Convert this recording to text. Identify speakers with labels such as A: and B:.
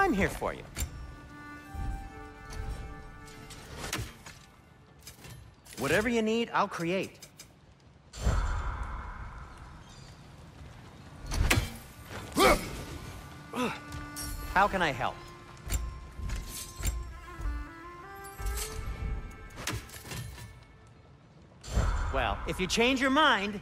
A: I'm here for you. Whatever you need, I'll create. How can I help? Well, if you change your mind,